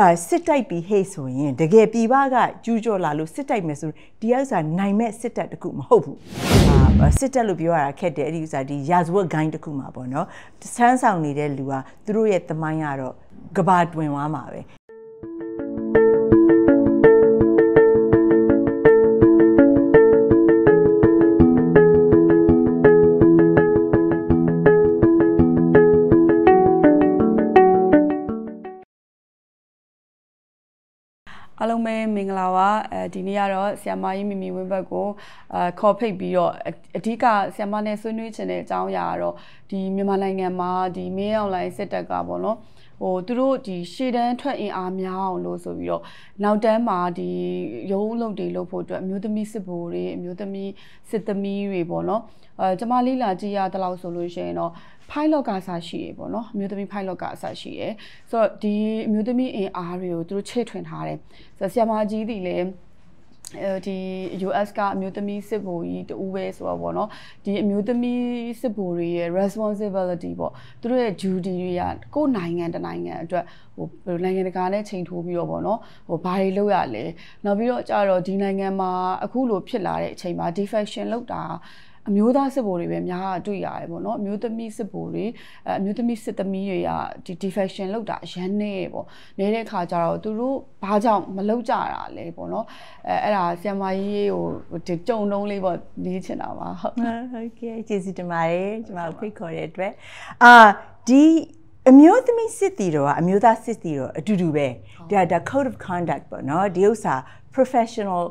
အာစစ်တိုက်ပြီးဟေ့ဆိုရင်တကယ်ပြည်ပကကျူးကျော်လာလို့စစ်တိုက်မယ်ဆိုဒီဥစ္စာနိုင်မဲ့စစ်တပ်တခုမဟုတ်ဘူးအာစစ်တပ်လို့ပြောရတာခက်တယ်အဲ့ဒီဥစ္စာဒီရာဇဝတ်ဂိုင်းတခုမှာပေါ့နော်ဆန်းဆောင်နေတဲ့လူကသူတို့ရဲ့သမိုင်းကတော့ကဘာတွင်သွားမှာပဲ အားလုံးပဲမင်္ဂလာပါအဲဒီနေ့ကတော့ဆီယမကြီးမိမိဝင်းဘက်ကိုအာခေါ်ဖိတ်ပြီးတော့အဓိကဆီယမနဲ့ဆွေးနွေးချင်တဲ့အကြောင်းအရာကတော့ဒီမြန်မာနိုင်ငံမှာဒီမင်းအွန်လိုင်းစစ်တပ်ကပေါ့နော် ဟိုသူတို့ဒီရှေ့တန်းထွက်အင်အားများအောင်လို့ဆိုပြီးတော့နောက်တန်းမှာဒီရုံးလုံးတွေလုပ်ဖို့အတွက်အမျိုးသမီးစစ်ဗိုလ်တွေအမျိုးသမီးစစ်သမီးတွေပေါ့နော်အဲကျမလေးလာကြည့်ရတဲ့လောက်ဆိုလို့ရှိရင်တော့ pilot ကအစရှိရေပေါ့နော်အမျိုးသမီး pilot ကအစရှိရယ်ဆိုတော့ဒီအမျိုးသမီးအင်အားတွေကိုသူတို့ချဲ့ထွင်ထားတယ်ဆိုတော့ဆရာမကြီးတွေလည်းအဲ ဒီ US ကအမျိုးသမီးစစ်ဗိုလ်ကြီးတူပဲဆိုတော့ဗောနော်ဒီအမျိုးသမီးစစ်ဗိုလ်တွေရဲ့ responsibility ပေါ့သူတို့ရဲ့ duty တွေကကိုယ်နိုင်ငံတနိုင်ငံအတွက်ဟိုနိုင်ငံတကာနဲ့ချိန်ထိုးပြီးတော့ဗောနော်ဟိုဘာတွေလုပ်ရလဲနောက်ပြီးတော့ကြတော့ဒီနိုင်ငံမှာအခုလိုဖြစ်လာတဲ့အချိန်မှာ defection လောက်တာ အမျိုးသားစစ်ဗိုလ်တွေပဲများတွေ့ရတယ်ပေါ့နော်အမျိုးသမီးစစ်ဗိုလ်တွေအမျိုးသမီးစစ်သမီးတွေကဒီ defection လောက်တာရမ်းနေပေါ့နေတဲ့ခါကျတော့သူတို့ဘာကြောင့်မလောက်ကြတာလဲပေါ့နော်အဲအဲ့ဒါဆီယမကြီးကိုဒီကြုံတုံးလေးပေါ့နေချင်တာပါဟုတ်ဟုတ်ကဲ့ကျေးဇူးတင်ပါတယ်ကျွန်မဖိတ်ခေါ်တဲ့အတွက်အာဒီအမျိုးသမီးစစ်တီတော့အမျိုးသားစစ်တီတော့အတူတူပဲဒါဒါ code of conduct ပေါ့နော်ဒီဥစ္စာ professional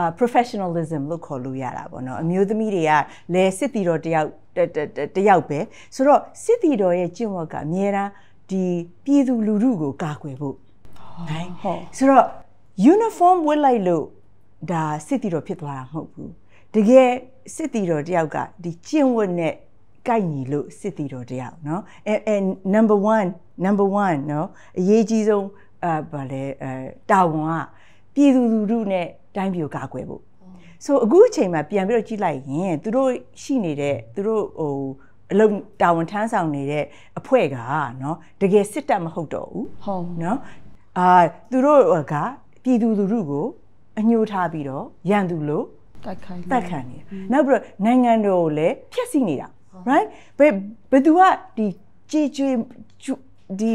uh professionalism လို့ခေါ်လို့ရတာပေါ့နော်အမျိုးသမီးတွေကလဲစစ်တီတော်တယောက်တယောက်ပဲဆိုတော့စစ်တီတော်ရဲ့ကျင့်ဝတ်ကအများအားဒီပြည်သူလူထုကိုကာကွယ်ဖို့နိုင်ဟုတ်ဆိုတော့ uniform ဝတ်လိုက်လို့ဒါစစ်တီတော်ဖြစ်သွားတာမဟုတ်ဘူးတကယ်စစ်တီတော်တယောက်ကဒီကျင့်ဝတ်နဲ့ကိုက်ညီလို့စစ်တီတော်တယောက်เนาะအဲ number 1 number 1เนาะအရေးကြီးဆုံးအဲဗာလဲအဲတာဝန်ကပြည်သူလူထုနဲ့ တိုင်းပြည်ကိုကာကွယ်ဖို့ဆိုအခုအချိန်မှာပြန်ပြီးတော့ကြည့်လိုက်ရင်သူတို့ရှိနေတဲ့သူတို့ဟိုအလုံးတာဝန်ထမ်းဆောင်နေတဲ့အဖွဲကနော်တကယ်စစ်တပ်မဟုတ်တော့ဘူးဟုတ်နော်အာသူတို့ကပြည်သူလူထုကိုအညှိုးထားပြီးတော့ရန်သူလို့တိုက်ခိုင်းတိုက်ခိုင်းနေနောက်ပြီးတော့နိုင်ငံတော်ကိုလည်းဖျက်ဆီးနေတာ right ဘယ်ဘသူကဒီကြေကျွေဒီ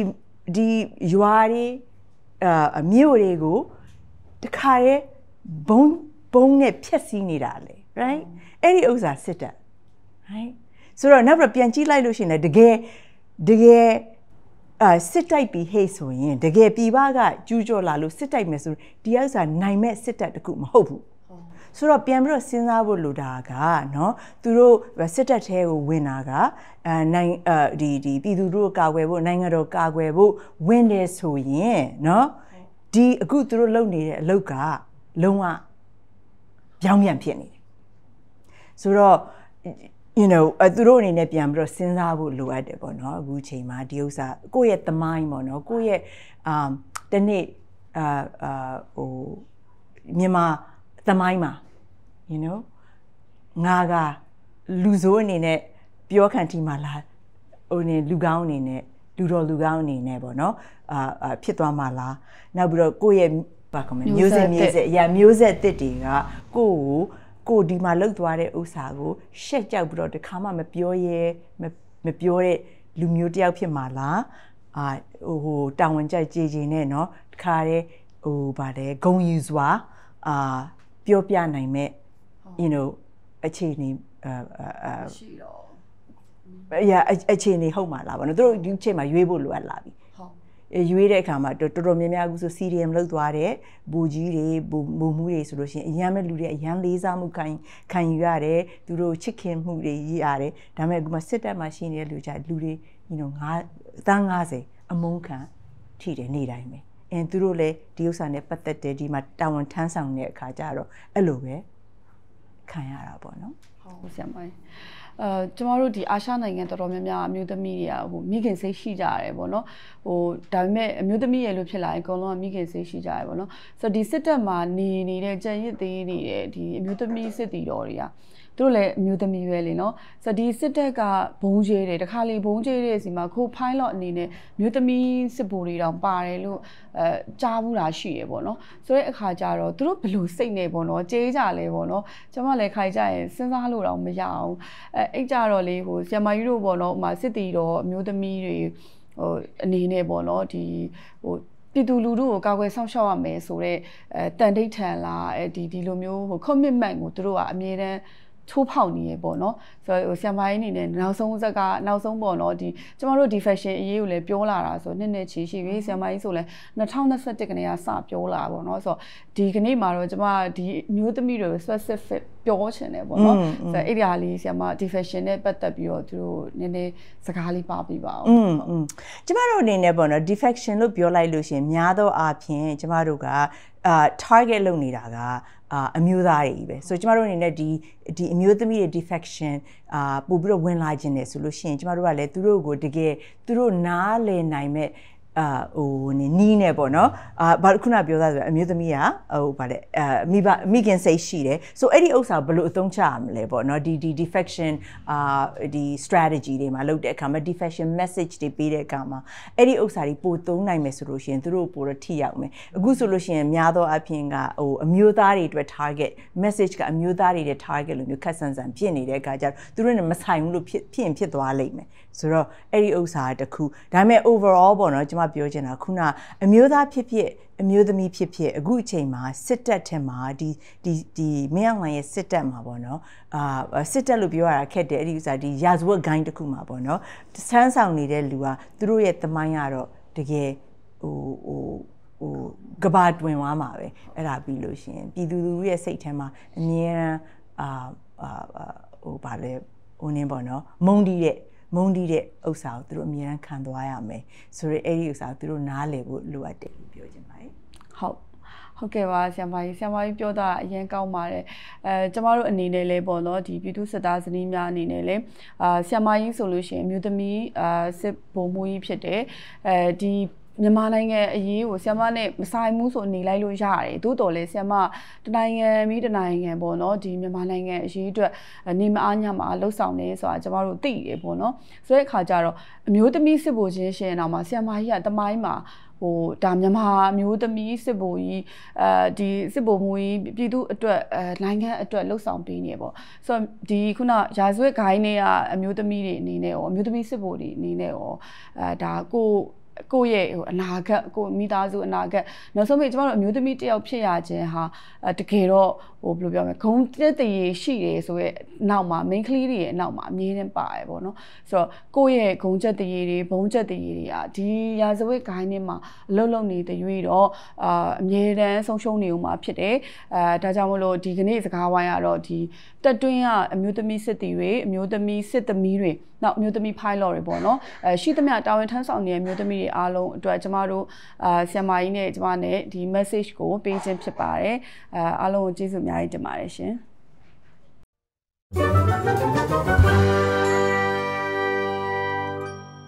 ဒီရွာတွေအာမြို့တွေကိုတခါရဲ့ ဘုံဘုံနဲ့ဖြက်စီးနေတာလေ right အဲ့ဒီဥစ္စာစစ်တပ် right ဆိုတော့နောက်ပြီးပြန်ကြည့်လိုက်လို့ရှိရင်တကယ်တကယ်အာစစ်တိုက်ပြီးဟေ့ဆိုရင်တကယ်ပြည်ပကကျူးကျော်လာလို့စစ်တိုက်မယ်ဆိုဒီဥစ္စာနိုင်မဲ့စစ်တပ်တခုမဟုတ်ဘူးဆိုတော့ပြန်ပြီးတော့စဉ်းစားဖို့လိုတာကเนาะသူတို့စစ်တပ်ထဲကိုဝင်တာကအဲနိုင်အဲဒီဒီပြည်သူတို့ကာကွယ်ဖို့နိုင်ငံတော်ကာကွယ်ဖို့ဝင်တယ်ဆိုရင်เนาะဒီအခုသူတို့လုပ်နေတဲ့အလုပ်က လုံးဝပြောင်းပြန်ဖြစ်နေတယ်ဆိုတော့ you know သူတို့အနေနဲ့ပြန်ပြီးတော့စဉ်းစားဖို့လိုအပ်တယ်ပေါ့နော်အခုချိန်မှာဒီဥစ္စာကိုယ့်ရဲ့သမိုင်းပေါ့နော်ကိုယ့်ရဲ့အာတနေ့အာအာဟိုမြန်မာသမိုင်းမှာ you know ငါကလူဆိုးအနေနဲ့ပြောခံတီမှာလားဟိုနေလူကောင်းအနေနဲ့လူတော်လူကောင်းအနေနဲ့ပေါ့နော်အာဖြစ်သွားမှာလားနောက်ပြီးတော့ကိုယ့်ရဲ့ ပါကမမျိုးဆက်မျိုးဆက်အရာမျိုးဆက်တစ်တွေကကိုယ့်ကိုကိုဒီမှာလှုပ်သွားတဲ့ဥစ္စာကိုရှက်ကြောက်ပြီးတော့တခါမှမပြောရဲမပြောတဲ့လူမျိုးတယောက်ဖြစ်မှာလားအာဟိုဟိုတာဝန်ကြိုက်ကြည်ကြည်နဲ့เนาะတခါတည်းဟိုဗာတယ်ဂုံယူစွာအာပြောပြနိုင်မဲ့ you know အခြေအနေအာအာရှိတော့အရာအခြေအနေဟုတ်မှာလားဗောနော်သူတို့ဒီချိန်မှာရွေးဖို့လိုအပ်လာပြီ ရွေးတဲ့အခါမှာတော်တော်များများအခုဆို CDM လောက်သွားတဲ့ဘူကြီးတွေဘူမူမှုတွေဆိုလို့ရှိရင်အရန်မဲ့လူတွေအရန်လေးစားမှုခံခံယူရတယ်သူတို့ချစ်ခင်မှုတွေရရတယ်ဒါပေမဲ့အခုမှစစ်တပ်မှာရှိနေတဲ့လူကြလူတွေ you know ငါတန်း90အမုန်းခံထိတယ်နေတိုင်းပဲအင်းသူတို့လည်းဒီဥစ္စာနဲ့ပတ်သက်တယ်ဒီမှာတာဝန်ထမ်းဆောင်တဲ့အခါကျတော့အဲ့လိုပဲခံရတာပေါ့နော်ဟုတ်ဆရာမ အဲကျမတို့ဒီအာရှနိုင်ငံတော်တော်များများအမျိုးသမီးတွေကဟိုမိခင်စိတ်ရှိကြရတယ်ပေါ့နော်ဟိုဒါပေမဲ့အမျိုးသမီးရဲ့လို့ဖြစ်လာရင်အကုန်လုံးကမိခင်စိတ်ရှိကြရတယ်ပေါ့နော်ဆိုတော့ဒီစစ်တပ်မှာနေနေတဲ့ကြံရစ်သေးနေတဲ့ဒီအမျိုးသမီးစစ်တီတော်တွေကဟသူတို့လည်းအမျိုးသမီးပဲလေနော်ဆိုတော့ဒီစစ်တပ်ကဘုံကျဲတယ်တခါလေဘုံကျဲတဲ့စီမှာခိုး pilot အနေနဲ့မျိုးသမီးစစ်ဗိုလ်တွေတောင်ပါတယ်လို့အဲကြားဘူးတာရှိရပေါ့နော်ဆိုတဲ့အခါကျတော့သူတို့ဘလို့စိတ်နေပေါ့နော်ကြေးကြလဲပေါ့နော်ကျွန်မလည်းခိုင်ကြရင်စဉ်းစားလို့တော့မရအောင်အဲအိတ်ကြတော့လေဟိုဆီယမကြီးတို့ပေါ့နော်ဥမာစစ်တီတော်အမျိုးသမီးတွေဟိုအနေနဲ့ပေါ့နော်ဒီဟိုပြည်သူလူထုကိုကာကွယ်ဆောင်ရှောက်ရမယ်ဆိုတော့အဲတန်တိတ်ထန်လာအဲဒီဒီလိုမျိုးဟို commitment ကိုသူတို့ကအမြဲတမ်း ချိုးဖောက်နေရပေါ့နော်ဆိုတော့ဆရာမကြီးအနေနဲ့နောက်ဆုံးဇက်ကနောက်ဆုံးပေါ့နော်ဒီကျမတို့ဒီ fashion အရေးကိုလည်းပြောလာတာဆိုနှစ်နှစ်ချီရှိပြီဆရာမကြီးဆိုလည်း2021ကနေ့ကစပြောလာပေါ့နော်ဆိုတော့ဒီကနေ့မှာတော့ကျမဒီမျိုးသမီးတွေ specific ပြောချင်တယ်ပေါ့နော်ဆိုတော့အဲ့ဒီဟာလေးဆရာမဒီ fashion နဲ့ပတ်သက်ပြီးတော့သူတို့နည်းနည်းစကားလေးပါပြပါအောင်อืมကျမတို့အနေနဲ့ပေါ့နော် defection လို့ပြောလိုက်လို့ရှင်များသောအားဖြင့်ကျမတို့ကအာ target လုပ်နေတာကအာအမျိုးသားတွေကြီးပဲဆိုတော့ကျမတို့အနေနဲ့ဒီဒီအမျိုးသမီးတွေ defection အာပို့ပြီးတော့ဝင်လာခြင်းတယ်ဆိုလို့ရှိရင်ကျမတို့ကလည်းသူတို့ကိုတကယ်သူတို့နားလည်နိုင်မဲ့ အာဟိုနီးနေပေါ့နော်အာဘာခုနပြောသားဆိုအမျိုးသမီးကဟိုဗာလေအာမိဘမိခင်စိတ်ရှိတယ်ဆိုအဲ့ဒီဥစ္စာဘယ်လိုအသုံးချရမလဲပေါ့နော်ဒီဒီ defection အာဒီ strategy တွေမှာလုပ်တဲ့အခါမှာ defection message တွေပေးတဲ့အခါမှာအဲ့ဒီဥစ္စာတွေပိုသုံးနိုင်မယ်ဆိုလို့ရှိရင်သူတို့ပိုတော့ထိရောက်မယ်အခုဆိုလို့ရှိရင်များသောအဖြစ်ကဟိုအမျိုးသားတွေအတွက် target message ကအမျိုးသားတွေရဲ့ target လို့မျိုးခက်ဆန်ဆန်ဖြစ်နေတဲ့အခါကျတော့သူတို့နဲ့မဆိုင်ဘူးလို့ဖြစ်ဖြစ်ဖြစ်သွားလိမ့်မယ်ဆိုတော့အဲ့ဒီဥစ္စာတခုဒါပေမဲ့ overall ပေါ့နော်ကျွန်မပြောချင်တာခုနအမျိုးသားဖြစ်ဖြစ်အမျိုးသမီးဖြစ်ဖြစ်အခုအချိန်မှာစစ်တပ်ထဲမှာဒီဒီဒီမင်းအောင်လှိုင်ရဲ့စစ်တပ်မှာပေါ့နော်အာစစ်တပ်လို့ပြောရတာခက်တယ်အဲ့ဒီဥစ္စာဒီရာဇဝတ်ဂိုင်းတစ်ခုမှာပေါ့နော်ဆန်းဆောင်နေတဲ့လူကသူတို့ရဲ့သမိုင်းကတော့တကယ်ဟိုဟိုဟိုကဘာတွင်သွားမှာပဲအဲ့ဒါပြီးလို့ရှိရင်ပြည်သူလူထုရဲ့စိတ်ထဲမှာအမြဲတမ်းအာအာဟိုဗာလဲဟိုနင်းပေါ့နော်မုန်းတီးတဲ့ မုန်းတီးတဲ့ဥစ္စာကိုသူတို့အမြဲတမ်းခံသွားရမယ်ဆိုတော့အဲ့ဒီဥစ္စာကိုသူတို့နားလည်ဖို့လိုအပ်တယ်လို့ပြောချင်ပါတယ်ဟုတ်ဟုတ်ကဲ့ပါဆရာမကြီးဆရာမကြီးပြောတာအရင်ကောင်းပါတယ်အဲကျမတို့အနေနဲ့လည်းပေါ့နော်ဒီပြည်သူစစ်သားဇနီးများအနေနဲ့လည်းအာဆရာမကြီးဆိုလို့ရှိရင်အမျိုးသမီးအာစစ်ဘုံမူကြီးဖြစ်တယ်အဲဒီ မြန်မာနိုင်ငံအရေးကိုဆီယမနဲ့မဆိုင်ဘူးဆိုနေလိုက်လို့ရတယ်သို့တော်လည်းဆီယမတနိုင်ငံမိတနိုင်ငံပေါ့နော်ဒီမြန်မာနိုင်ငံအရေးအတွက်နေမအားညမှာလှုပ်ဆောင်နေဆိုတာကျမတို့သိတယ်ပေါ့နော်ဆိုတဲ့အခါကျတော့အမျိုးသမီးစစ်ဖို့ချင်းရှင်အောင်မှာဆီယမကြီးကတမိုင်းမှာဟိုဒါမြန်မာမျိုးသမီးစစ်ဘိုလ်ကြီးအဲဒီစစ်ဘိုလ်မူကြီးပြည်သူအတွက်အဲနိုင်ငံအတွက်လှုပ်ဆောင်ပေးနေပေါ့ဆိုတော့ဒီခုနရာဇဝတ်ဂိုင်းတွေကအမျိုးသမီးတွေအနေနဲ့ရောအမျိုးသမီးစစ်ဘိုလ်တွေအနေနဲ့ရောအဲဒါကို ကိုယ့်ရဲ့ဟိုအနာဂတ်ကိုမိသားစုအနာဂတ်နောက်ဆုံးမိကျမတို့အမျိုးသမီးတယောက်ဖြစ်ရခြင်းဟာတကယ်တော့ဟိုဘယ်လိုပြောမလဲဂုံတက်တည်ရှိတယ်ဆိုရဲနောက်မှာ main ကလေးတွေရဲ့အနောက်မှာအမြင်နဲ့ပါတယ်ပေါ့နော်ဆိုတော့ကိုယ့်ရဲ့ဂုံချက်တည်တွေဘုံချက်တည်တွေကဒီရာဇဝတ်ဂိုင်းထဲမှာအလုံးလုံးနေတဲ့ရွေးတော့အာအမြဲတမ်းဆုံးရှုံးနေဦးမှာဖြစ်တယ်အဲဒါကြောင့်မလို့ဒီကနေ့စကားဝိုင်းကတော့ဒီတက်တွင်းကအမျိုးသမီးစစ်တီတွေအမျိုးသမီးစစ်သမီးတွေ နောက်အမျိုးသမီး pilot တွေပေါ့နော်အဲရှိသမျှတာဝန်ထမ်းဆောင်နေတဲ့အမျိုးသမီးတွေအားလုံးအတွက်ကျမတို့အာဆရာမကြီးနဲ့ကျမနဲ့ဒီ message ကိုပေးခြင်းဖြစ်ပါတယ်အဲအားလုံးကိုကျေးဇူးအများကြီးတင်ပါတယ်ရှင်